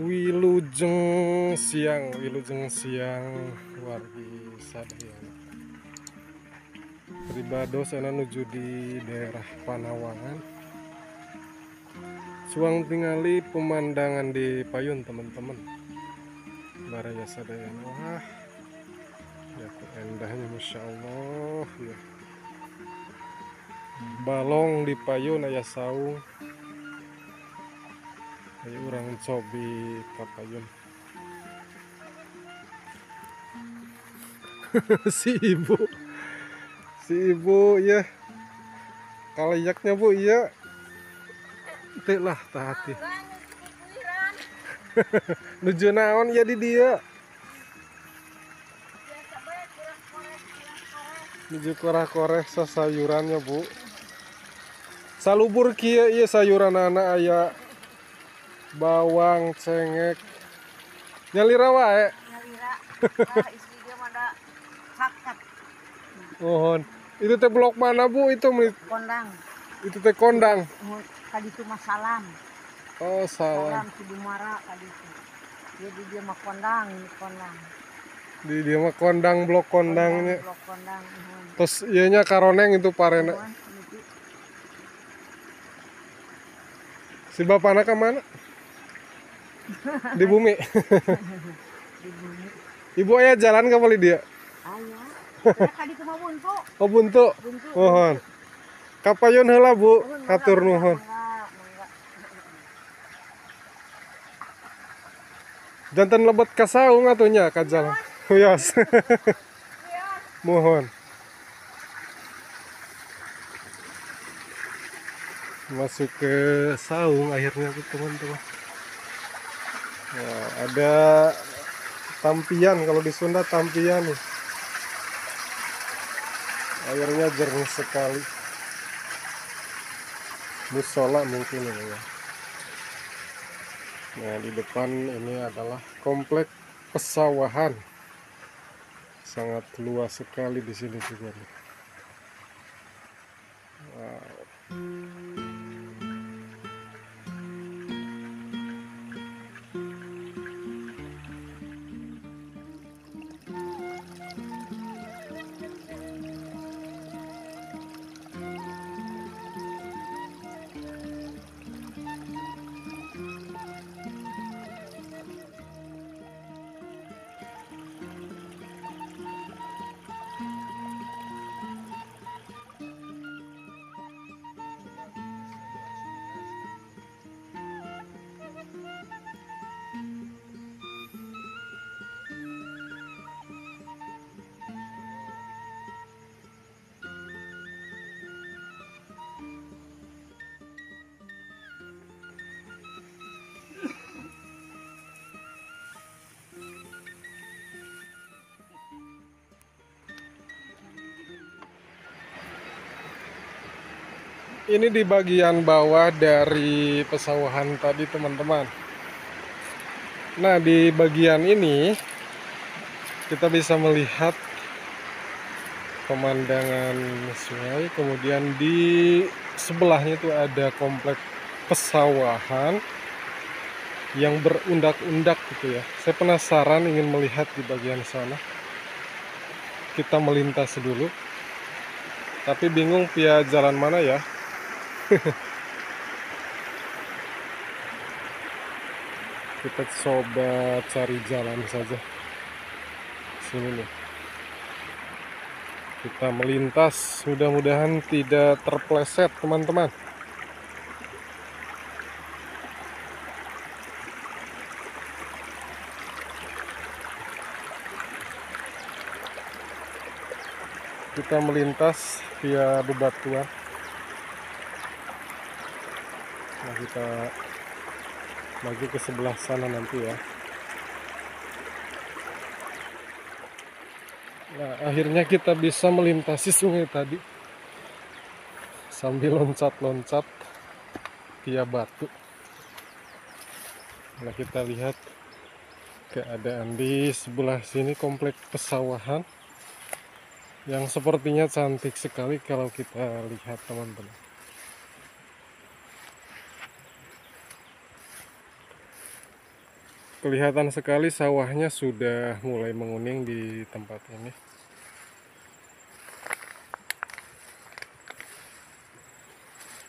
Wilujeng siang, Wilujeng siang wargi sadaya. Pribado sana nuju di daerah Panawangan. Suang tingali pemandangan di Payun teman-teman. Baraya sadaya. Wah, ya kok endahnya masya Allah ya. Balong di Payun ayah saung. Ayo orang cobi kapayun. si ibu, si ibu ya, kalayaknya bu iya, Teh lah hati. Nuju naon ya di dia. Nuju koreh-koreh sayurannya bu. Salubur kia iya sayuran anak ayah bawang cengek. Nyalira wae Nyalira, ah, istri dia mana hakat mohon. Itu teh blok mana bu? Itu kondang. itu teh kondang. Mu- kali itu mah salam. Oh salah salam Sidumara kali itu. Jadi dia mah kondang ini kondang. Di dia mah kondang blok kondangnya. Blok kondang terus ianya karoneng itu parena si bapakna ke mana di bumi. Di bumi ibu ayah jalan ke bali dia? Ayah. Buntu oh buntu. Buntu. Mohon. Kapayun heula bu. Mangga, nuhun. Jantan lebet ka saung atunya ka jalan. Huyos. mohon. Masuk ke saung akhirnya tuh teman-teman Wah, ada tampian kalau di Sunda tampian nih. Airnya jernih sekali. Musola mungkin ini ya. Nah di depan ini adalah komplek pesawahan. Sangat luas sekali di sini juga nih Ini di bagian bawah dari pesawahan tadi teman-teman. Nah di bagian ini kita bisa melihat pemandangan sungai. Kemudian di sebelahnya itu ada komplek pesawahan yang berundak-undak gitu ya. Saya penasaran ingin melihat di bagian sana. Kita melintas dulu. Tapi bingung via jalan mana ya. kita coba cari jalan saja. Sini nih. Kita melintas. Mudah-mudahan tidak terpleset teman-teman. Kita melintas via bebatuan nah kita maju ke sebelah sana nanti ya. Nah akhirnya kita bisa melintasi sungai tadi. Sambil loncat-loncat via batu. Nah kita lihat keadaan di sebelah sini komplek pesawahan yang sepertinya cantik sekali kalau kita lihat teman-teman kelihatan sekali sawahnya sudah mulai menguning di tempat ini.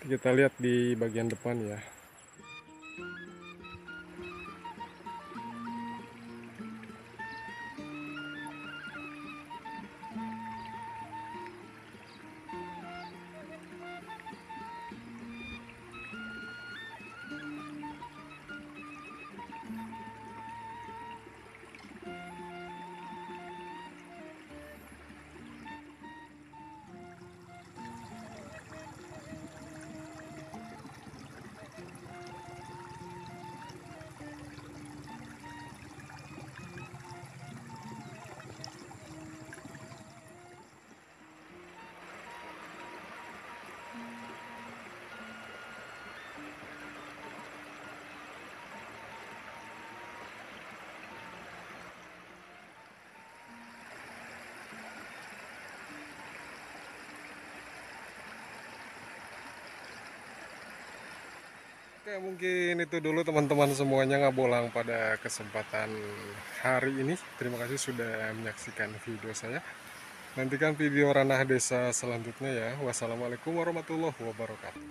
Kita lihat di bagian depan ya. Oke, mungkin itu dulu teman-teman semuanya ngabolang pada kesempatan hari ini. Terima kasih sudah menyaksikan video saya. Nantikan video ranah desa selanjutnya ya. Wassalamualaikum warahmatullahi wabarakatuh.